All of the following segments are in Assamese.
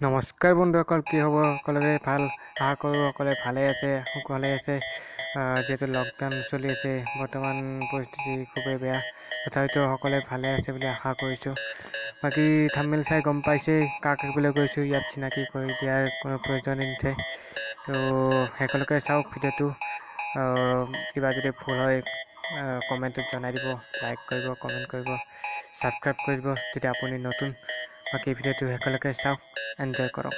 নমস্কাৰ বন্ধুসকল কি হ'ব? সকলোৰে ভাল আশা কৰোঁ সকলোৱে ভালে আছে সকলে আছে। যিহেতু লকডাউন চলি আছে বৰ্তমান পৰিস্থিতি খুবেই বেয়া। তথাপিতো সকলোৱে ভালে আছে বুলি আশা কৰিছোঁ। বাকী থামিল চাই গম পাইছেই কাক শিকিবলৈ গৈছোঁ ইয়াত চিনাকি কৰি দিয়াৰ কোনো প্ৰয়োজনেই নুঠে ত' সকলোকে চাওক ভিডিঅ'টো। কিবা যদি ভুল হয় কমেণ্টত জনাই দিব লাইক কৰিব কমেণ্ট কৰিব ছাবস্ক্ৰাইব কৰিব। যদি আপুনি নতুন বাকী ভিডিঅ'টো সকলোকে চাওক এনজয় কৰক।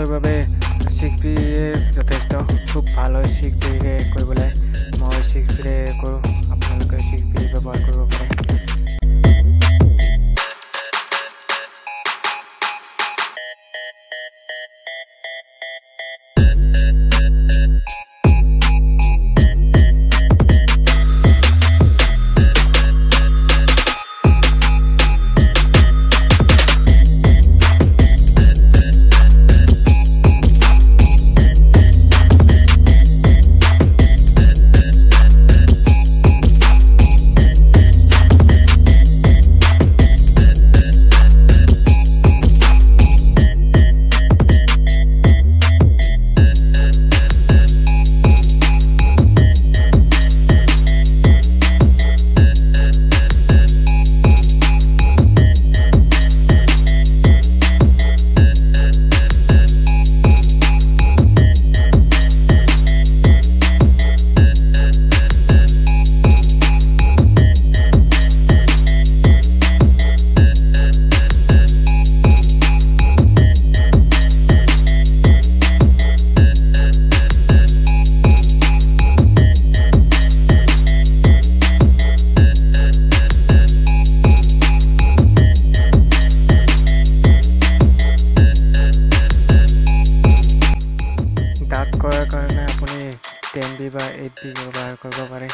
কৰিবৰ বাবে চিক্সপিৰে যথেষ্ট খুব ভাল হয় চিক্সপিৰে কৰিবলৈ। মই চিক্সপিৰে বি এইট বি ব্যৱহাৰ কৰিব পাৰে।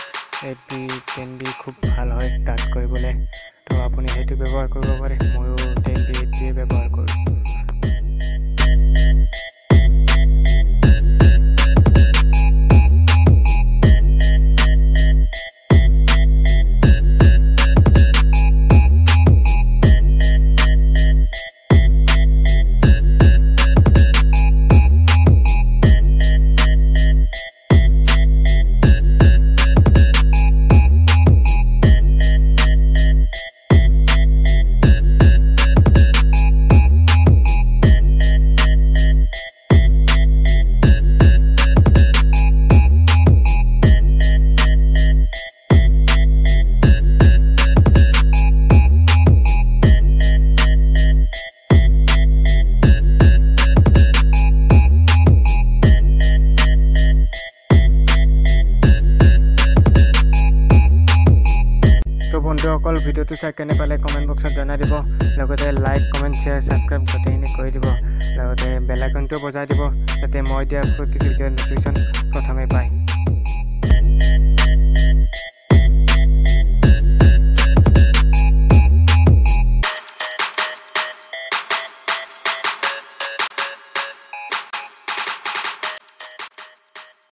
এইট বি টেন বি খুব ভাল হয় ডাৰ্ক কৰিবলৈ। তো আপুনি সেইটো ব্যৱহাৰ কৰিব পাৰে। ময়ো ভিডিঅ'টো চাই কেনে পালে কমেণ্ট বক্সত জনাই দিব লগতে লাইক কমেণ্ট শ্বেয়াৰ ছাবস্ক্ৰাইব গোটেইখিনি কৰি দিব লগতে বেলাইকনটো বজাই দিব যাতে মই দিয়া প্ৰতিটো ভিডিঅ' নটিফিকেশ্যন প্ৰথমে পায়